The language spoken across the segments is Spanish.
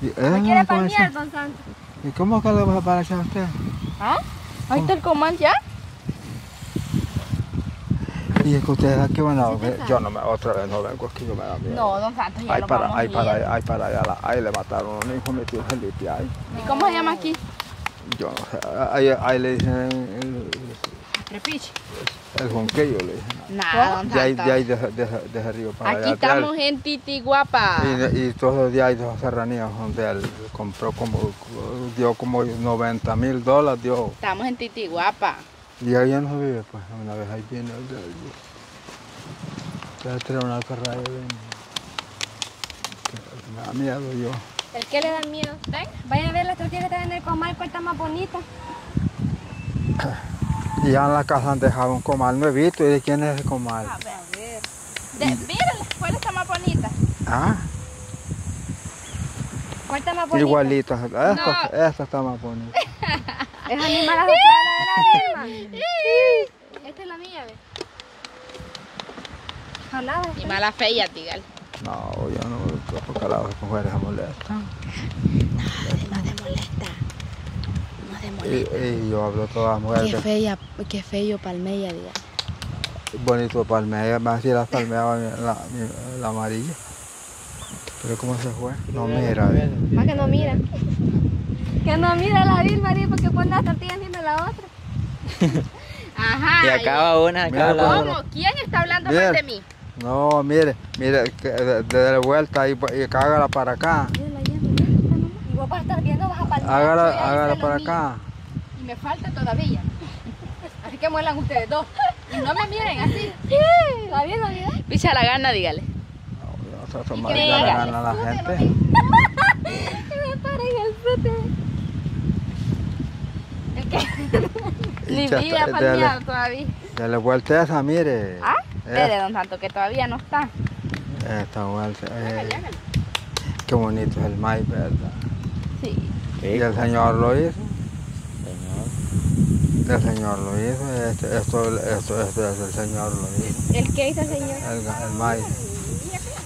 ¿Me quiere palmear, don Santos? ¿Y cómo que le vas a parar a usted? ¿Ah? Ahí está el comando ya. Y es que ustedes aquí van a ver. Yo no me, otra vez no vengo aquí, yo me da miedo. No, don Santos, ya Ahí lo para, vamos ahí para, allá, ahí para allá, ahí le mataron a un hijo, mi tío Felipe, ahí. ¿Y cómo se llama aquí? Yo no sé, ahí, ahí le dicen el, Repiche. El jonquillo, le dicen. Nada, don De ahí, de ahí, de, de, de ese río para Aquí allá. estamos en Titiguapa. Y, y todos los días hay dos serranías donde él compró como, dio como 90 mil dólares, dio. Estamos en Titiguapa. Y ahí ya no se vive, pues, una vez ahí viene el de allí. Te va a traer una carrera Me da miedo yo. ¿El qué le da miedo? Venga, vaya a ver las tortillas que están en el comal, cuál está más bonita. Y ya en la casa han dejado un comal nuevito. ¿Y de quién es ese comal? A ver, a ver. De, ¿cuál está más bonita? Ah, ¿Cuál está más bonita? igualito. Esta, esta está más bonita. Es animal a la de la Vilma. Esta es la mía, ve. Jalada. Y mala fe ya, dígale. No, yo no, porque las mujeres se molestan. No te molesta. Y, y yo hablo todas las mujeres. Qué que- fea, qué feo palmella, diga. bonito palmea, más si las palmeaba la, la amarilla. Pero cómo se fue. No mira. eh. Más que no mira. Que no mira la Vilma, María, porque pone las tortillas encima de la otra. Ajá. Y acaba una, Mira, acaba la pues, otra. ¿Cómo? ¿Quién está hablando Bien. mal de mí? No, mire, mire, de, de la vuelta y, y cágala para acá. Mira, Y vos vas a estar viendo, vas a palmear. Hágala, hágala para mío. acá. Me falta todavía. Así que muelan ustedes dos. Y no me miren así. ¿Está bien, no mira? Picha la gana, dígale. Nosotros Y más le diga, gana a la gente. Que me paren el frente. Ni vida palmeado todavía. dele vuelta esa, mire. ¿Ah? Espere, don Santo, que todavía no está. Esta vuelta. eh, qué bonito es el maíz, ¿verdad? Sí. Y el Señor lo hizo. El Señor lo hizo. Este, esto, esto, esto es el Señor lo hizo. ¿El qué hizo el Señor? El, el maíz.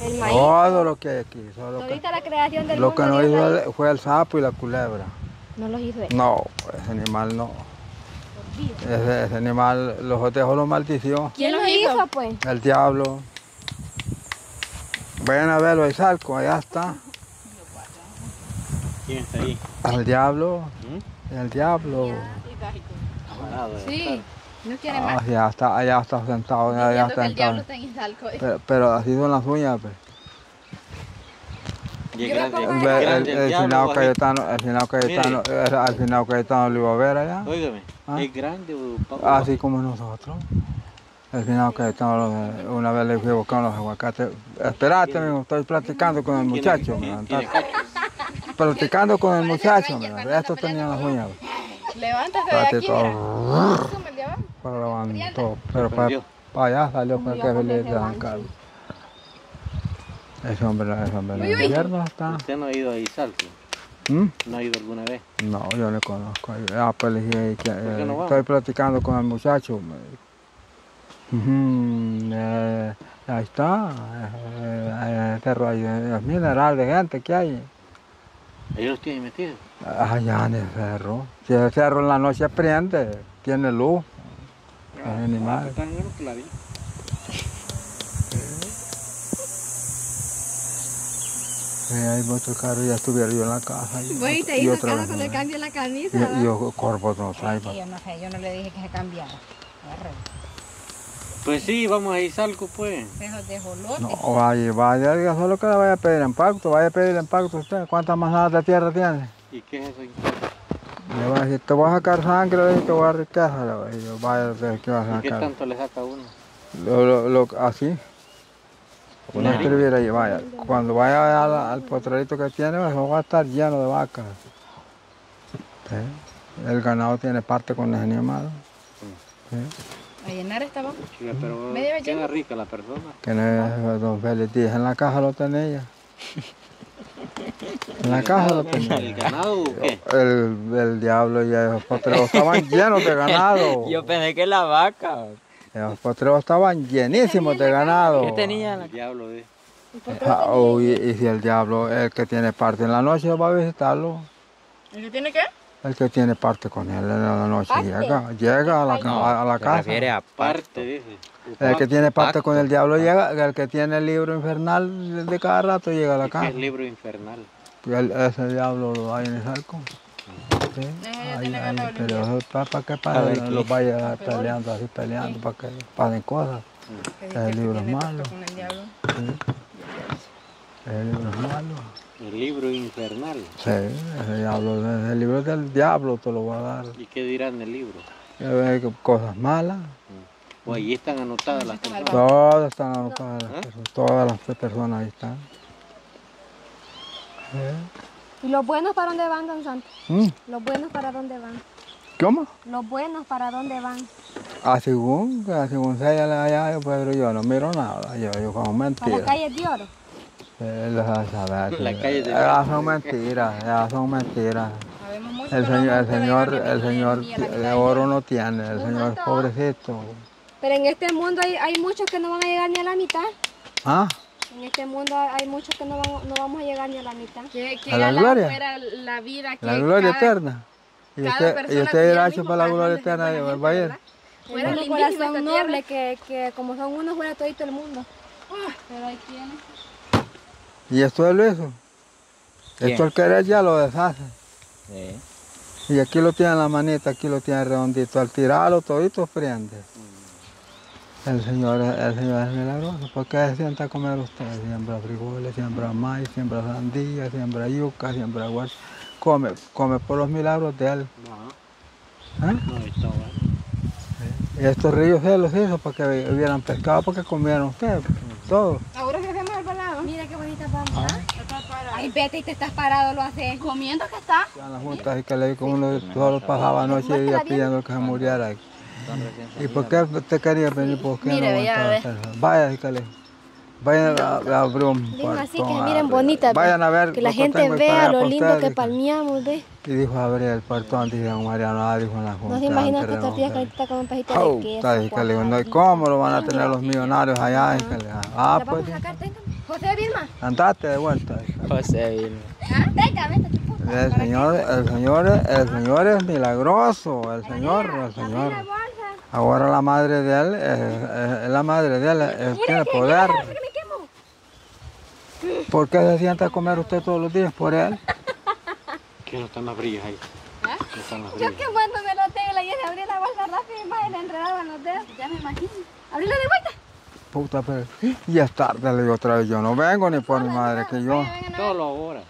El maíz. Todo lo que hay aquí. Solo que, Todita la creación del lo mundo. que no hizo fue el sapo y la culebra. No los hizo él. No, ese animal no. Ese, ese animal, los dejó lo maldició. ¿Quién ¿Quién lo lo hizo? hizo, pues? El diablo. Vayan a verlo, ahí salco, allá está. ¿Quién está ahí? El diablo, ¿Mm? el diablo. Parado. Sí. No quiere más. Ah, allá está, allá está sentado, allá Diciendo está que el diablo sentado. está en Izalco. Pero, pero así son las uñas, pues. Y grande, El, que- es el, grande el el diablo. Cayetano, el finado Cayetano, el, Cayetano lo iba a ver allá. Óigame, Ah. es grande poco. Así como nosotros. El finado Cayetano, una vez le fui a buscar los aguacates. Espérate, mijo, estoy platicando con el muchacho. Tiene, tiene. Platicando con el muchacho, me va. Esto tenía las uñas. Levántase de aquí, todo. mira. El. Pero levantó. Pero para, Prendió. allá salió para que le dan cargo. Ese hombre, ese hombre, en el invierno está. ¿Usted no ha ido a Izalco? ¿Mm? ¿No ha ido alguna vez? No, yo le conozco. Ah, pues le dije que, no eh, vamos? estoy platicando con el muchacho. me dijo. Ujú, eh, ahí está, eh, eh, este rollo, es mineral de gente que hay. Ahí los tiene metidos. Allá en el cerro. Si el cerro en la noche prende, tiene luz. Es animal. Están en el. Eh, muchos carros, ya estuviera yo en la casa. Y, Voy y te hizo no. el cambio en la camisa. Y, ¿verdad? y yo corvo no traigo. Yo no sé, yo no le dije que se cambiara. Pues sí, vamos a Izalco pues. Esos de jolote. No, vaya, vaya, diga, solo que le vaya a pedir impacto, vaya a pedir impacto usted. ¿Cuántas manzanas de tierra tiene? ¿Y qué es eso? Le voy a decir, te voy a sacar sangre y te voy a dar riqueza. Le voy a decir, yo, vaya, ¿de ¿qué vas a ¿Y qué sacar? tanto le saca a uno? Lo, lo, lo- así. Una No escribir ahí, vaya. Cuando vaya al, al potrerito que tiene, eso va a estar lleno de vacas. Sí. El ganado tiene parte con ese animal. Sí. A llenar esta. Chica, pero queda rica la persona. Que no es don Félix Díaz, en la caja lo tenía. En la caja lo ¿El tenía. ganado o qué? El, el diablo y esos potreros estaban llenos de ganado. Yo pensé que la vaca. Los potreros estaban llenísimos de ganado. El diablo de... Ah, oh, y, y si el diablo, el que tiene parte en la noche va a visitarlo, ¿El que tiene qué? El que tiene parte con él en la noche ¿Parte? llega, llega a la, No, a la se casa. refiere a Parte, dice. El que tiene parte Pacto. con el diablo llega, el que tiene el libro infernal de cada rato llega a la Es casa. el libro infernal. El- ese diablo lo va en el salco. Sí, Ella ahí- pero eso para, para que para no ¿qué? los vaya peleando, así peleando, para que pasen cosas. El libro es malo. Con el diablo. El libro es malo. El libro infernal. Sí, ese diablo, el libro es del diablo te lo va a dar. ¿Y qué dirán del libro? Que Cosas malas, O allí están anotadas las personas. todas están anotadas, las ¿Eh? personas, todas las personas ahí están. ¿Eh? ¿Y los buenos para dónde van, don Santo? Mm, Los buenos para dónde van. ¿Cómo? Los buenos para dónde van. Ah, según, ah, según sea allá, pero yo no miro nada, yo, yo como Para las mentira. calles de oro. La calle de- ah, son mentiras, ya son mentiras. Sabemos mucho El señor, el señor, el señor de del oro no tiene, el señor pobrecito. Pero en este mundo hay, hay muchos que no van a llegar ni a la mitad. Ah, En este mundo hay muchos que no, van, no vamos a llegar ni a la mitad. Que, que ¿A la gloria? fuera la vida que la gloria cada- eterna. Y usted, y usted irá el hecho para la gloria de eterna buena y gente, va a ir. ¿verdad? Fuera lindísima corazón noble que, que como son unos fuera todito el mundo. Pero ahí tiene. Y esto es lo hizo. ¿Quién? Esto el querer ya lo deshace. Sí. Y aquí lo tiene en la manita, aquí lo tiene redondito. Al tirarlo todito prende. El Señor, el Señor es milagroso. ¿Por qué se sienta a comer usted? Siembra frijoles, siembra maíz, siembra sandía, siembra yuca, siembra guas. Come, come por los milagros de Él. No, ¿eh? no, está bueno. Y estos ríos Él los hizo para que hubieran pescado, para que comieran ustedes. Todo. Ahora que hacemos el balado. Mira qué bonita vamos. Está parado. Ay, vete y te estás parado, lo haces. Comiendo que está. Las juntas y que le uno solo pasaba noche y día pidiendo que se muriera. ¿Y por qué usted quería venir? ¿Por qué Mire, no ve, ya aguantaba hacerlo? Vaya, dígale. Vayan a, a abrir un Dijo así que miren bonita. Vayan a ver. Que la lo gente vea lo lindo que palmeamos, ve. Y dijo abrir el portón, dijo Mariano, ah, dijo en la junta. No se imaginan antes que tortillas montar. calientitas con un pedacito Oh, de queso. ¿Cómo lo van a tener los millonarios allá? Ah, La pues José Vilma. andate de vuelta. José Vilma. Venga, vente, tu puta. El señor, el señor, el señor es milagroso, el señor, el señor. la. Ahora la madre de él, es, es la madre de él, eh, tiene poder. ¿Por qué se sienta a comer usted todos los días por él? Que no están las brillas ahí. ¿Ah? No están las Yo que cuando me lo tengo, le dije abrir la bolsa rápido y más le enredaban los dedos. Ya me imagino. Abrirla de vuelta. Puta, pero ya es tarde, le digo otra vez, yo no vengo ni por mi madre que yo. Solo ahora.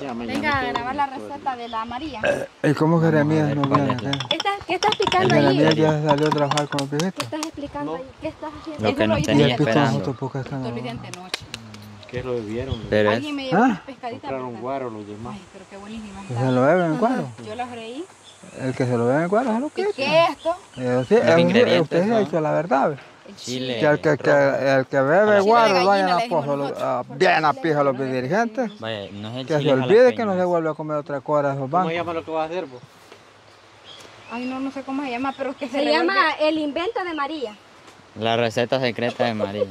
Ya mañana. Venga a grabar la receta de la María. ¿Y cómo Jeremías no viene? la-? ¿Qué estás, qué explicando ahí? Jeremías ¿Qué ya salió a trabajar con los viejitos. estás explicando ahí? ¿Qué estás haciendo? Lo que nos Y tenía esperando. ¿por qué Lo. ¿Qué bebieron? Pero Alguien me llevó ¿Ah? unas pescaditas. Compraron guaro los demás. Ay, pero qué se lo beben en cuadro. Yo las freí. El que se lo bebe en cuadro es lo que Piqué esto. Eh, sí, eh, ingredientes usted se ha dicho la verdad. El Chile. Que el que, que- el que bebe guaro vayan a pozo, bien a pija los dirigentes. Vaya, no es el Que se olvide que no se es- vuelve a comer otra cosa de esos ¿Cómo bancos. llama lo que vas a hacer vos? Ay, no, no sé cómo se llama, pero es que se, Se llama El invento de María. La receta secreta de María.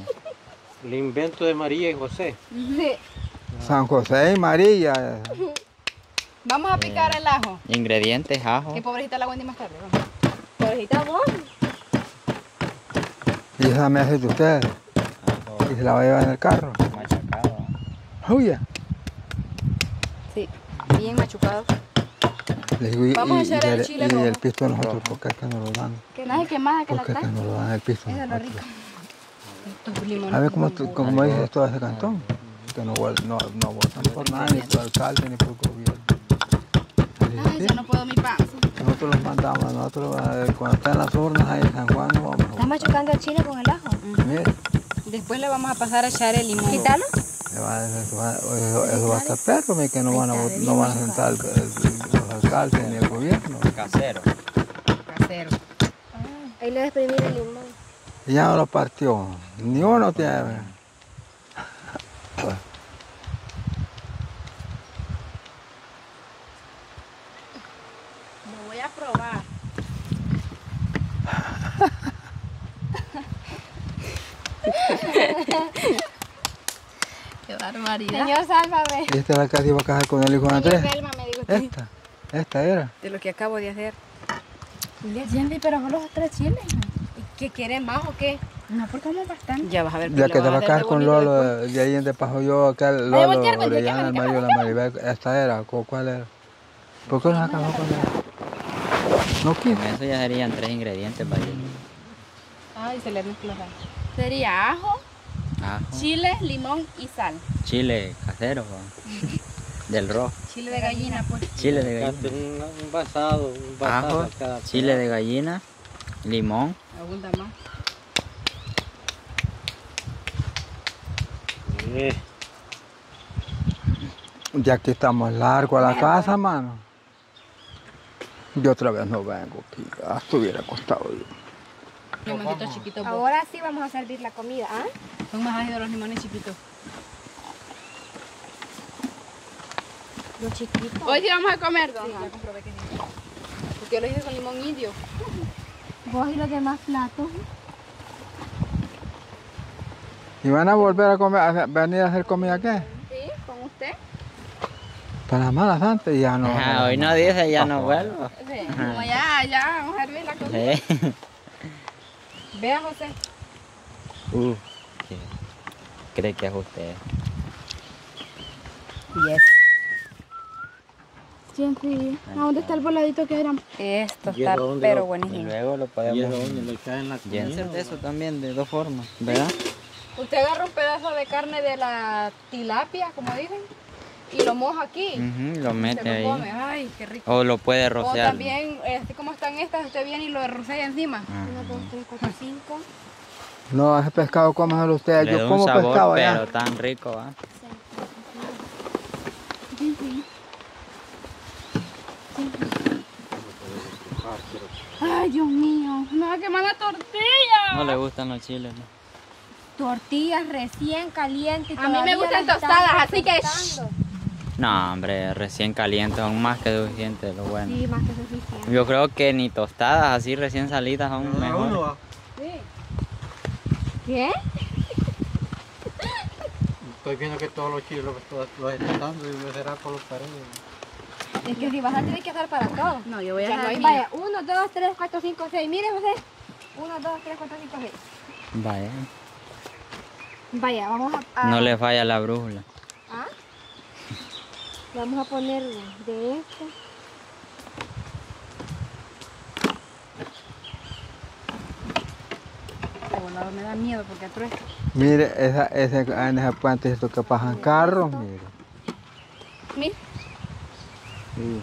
El invento de María y José. Sí. San José y María. Vamos a picar el ajo. Ingredientes, ajo. Que pobrecita la Wendy más tarde. Vamos. Pobrecita vos. Y esa me hace de ustedes. ajo Y se la va a llevar en el carro. machacado. Huya. Sí, bien machucado. Le digo, y, Vamos a echar y el el, chile y rojo. el pisto nosotros, ¿por qué es que nos lo dan? Que nadie que más que ¿Por la qué es que nos lo dan el pisto? Eso es lo rico. A ver cómo, tú- cómo dices todo ese cantón. Que no, no, no votan por nada, ni por alcalde, ni por gobierno. Ay, ya no puedo mi panza. Nosotros los mandamos, nosotros eh, cuando están las urnas ahí en San Juan, no vamos Estás machucando el chile con el ajo. Mire, Después le vamos a pasar a echar el limón. Va- eso, va, eso- eso va a estar perro, que no van a, no van a sentar los alcaldes ni el gobierno. Casero. Casero. Ahí le voy a exprimir el limón. Y ya no lo partió, ni uno tiene. Lo voy a probar. barbaridad. Señor, sálvame. ¿Y esta es la que iba a casar con el hijo de Andrés? Belma, me digo usted. Esta, esta era. De lo que acabo de hacer. Yendi, pero solo los tres chiles. ¿Qué quieren más o qué? No, porque vamos bastante. Ya vas a ver. La le que te va a de con Lolo, de ahí en de Pajo yo, aquel Vaya a Lolo, Orellana, el marido de la Maribel. Esta era, ¿cu- ¿cuál era? ¿Por qué no se casó con él? No quiso. Con eso ya serían tres ingredientes, vaya. Ay, se le mezcló. Sería ajo, Ajo, chile, limón y sal. chile casero, del rojo. Chile de gallina, pues. Chile de gallina. un, basado, un basado Ajo, cada chile de gallina, limón. Abunda más. Eh, Ya que estamos largo a la casa, mano. Yo otra vez no vengo aquí. Ah, estuviera acostado yo. Limoncitos chiquitos. vos. Ahora sí vamos a servir la comida, ¿ah? Son más ácidos los limones chiquitos. Los chiquitos. Hoy sí vamos a comer, don. ya comprobé que sí. Porque yo lo hice con limón indio. Vos y los demás platos. ¿Y van a volver a comer, a venir a hacer comida qué? Sí, con usted. Para la mala santa y ya no. Ajá, hoy no dice, ya no vuelvo. Sí. Como ya, ya, vamos a hervir la comida. Vea, José. Uh, ¿quién cree que es usted? Yes. ¿A dónde está el voladito que era? Esto está pero buenísimo. Y luego lo podemos... Y le cae en la comida. hacer de eso también, de dos formas, ¿verdad? Usted agarra un pedazo de carne de la tilapia, como dicen, y lo moja aquí. Uh lo mete se lo come. Ay, qué rico. O lo puede rocear. O también, así como están estas, usted viene y lo rocea encima. No, ese pescado cómeselo ustedes. Yo como sabor, pescado pero tan rico, ¿ah? ¿eh? Ay, Dios mío, me va a quemar la tortilla. No le gustan los chiles, ¿no? Tortillas recién calientes. A mí me gustan tostadas, así que... No, hombre, recién calientes son más que suficientes, lo bueno. Sí, más que suficiente. Yo creo que ni tostadas así recién salidas son mejor. ¿Qué? Estoy viendo que todos los chiles los, los, están dando y será por los paredes. Es que si vas a tener que hacer para todo. No, yo voy a dejar no. Vaya, uno, dos, tres, cuatro, cinco, seis. Mire, José. Uno, dos, tres, cuatro, cinco, seis. Vaya, Vaya, vamos a... a- no le falla la brújula. ¿Ah? Vamos a poner de este. De volado me da miedo porque truena. Mire, esa, ese, en ese puente esto que pasan carros, mire. Mira. Sí.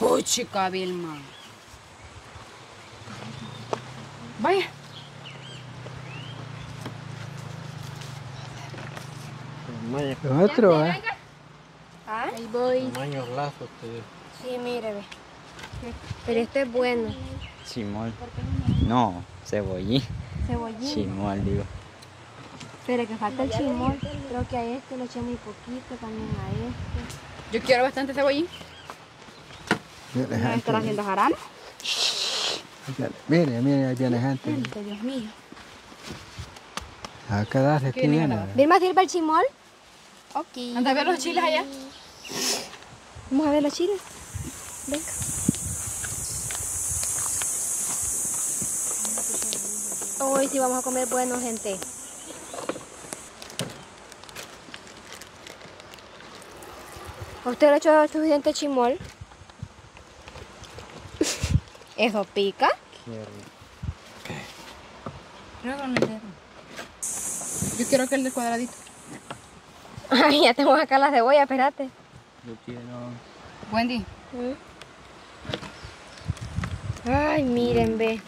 Uy, chica Vilma. Vaya. Otro, ¿eh? ¿Ah? Ahí voy. tamaño te- Sí, mire, ve. Pero este es bueno. Chimol. No, cebollín. Cebollín. Chimol, digo. Pero que falta el chimol. Creo que a este le eché muy poquito, también a este. Yo quiero bastante cebollín. Mire, ¿Me gente, estar haciendo jarana? mire, mire, ahí viene gente. Gente, Dios mío. A quedarse aquí viene viene. la- ¿Vilma sirve el chimol? Ok. Anda a ver los chiles allá. Vamos a ver los chiles. Venga. Hoy sí vamos a comer bueno, gente. ¿A ¿Usted le ha hecho suficiente chimol? ¿Eso pica? Creo que no entero. Yo quiero que el de cuadradito. Ay, ya tengo acá la cebolla, espérate. Yo quiero. Wendy. Ay, miren, ve.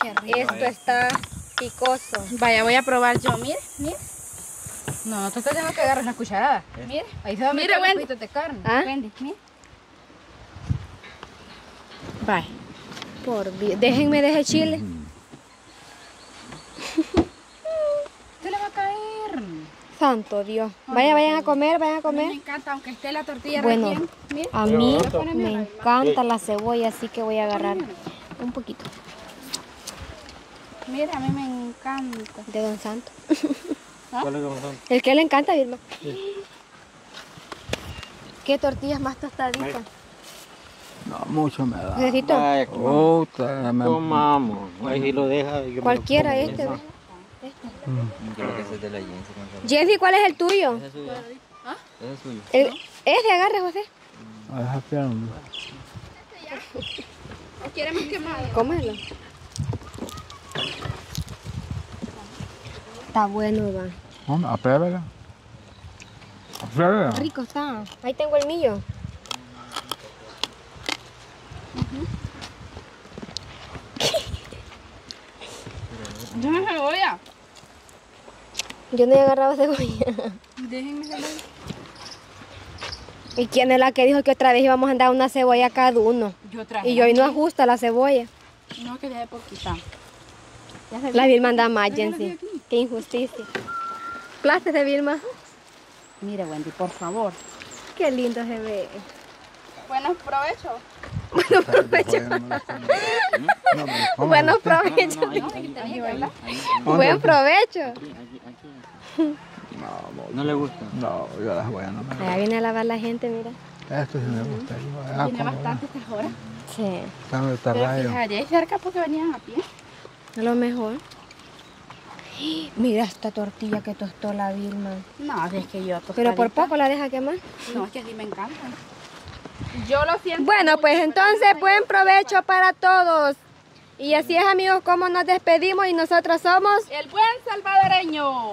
Qué rico. Esto está picoso. Vaya, voy a probar yo. Mire, mire. No, no te estás dejando que agarres la cucharada. Mire, ahí se va a meter Mira, un Wendy. poquito de carne. ¿Ah? Wendy, mire. Bye. Por Dios. Déjenme de ese chile. Se le va a caer. Santo Dios. Vaya, vayan a comer, vayan a A mí me comer. encanta, aunque esté la tortilla Bueno. recién. Mire. A mí me encanta la cebolla, así que voy a agarrar un poquito Mire, a mí me encanta. de Don Santo. ¿Cuáles son? El que le encanta, Vilma. ¿Qué tortillas más tostaditas? No, mucho me da. Necesito Vaya, comamos. Puta, me- Comamos. Ahí lo deja. me lo cualquiera como. este. ¿ve? Creo que ese es de la Jensi. ¿no? Jessy, ¿cuál es el tuyo? Ese es suyo. Ese es suyo. El, ese, agarre, José. A dejar pierna. ¿O quiere más quemado? Cómelo. Está bueno, va. Apruébela. Apruébela. Rico está. Ahí tengo el mío. Déjenme cebolla. Yo no he agarrado cebolla. Déjenme cebolla. ¿Y quién es la que dijo que otra vez íbamos a andar una cebolla cada uno? Yo traje. Y hoy no ajusta la cebolla. No, que deje poquita. La Vilma anda más, Jensi. Qué injusticia. Plastes de Vilma. Mire, Wendy, por favor. Qué lindo se ve. Buenos provechos. Bueno, provecho. Buenos. No, ahí, Buen provecho. No le gusta. No, yo las voy a no me Allá viene a lavar la gente, mira. Esto sí me gusta. ah, Tiene bastante estas horas. Sí. Cambio de Pero cerca porque venían a pie. a lo mejor. Mira esta tortilla que tostó la Vilma. No, es que yo Pero por poco la deja quemar. No, es que así me encantan. Yo lo siento. Bueno, pues entonces buen provecho para todos. Y así es amigos como nos despedimos y nosotros somos... El buen salvadoreño.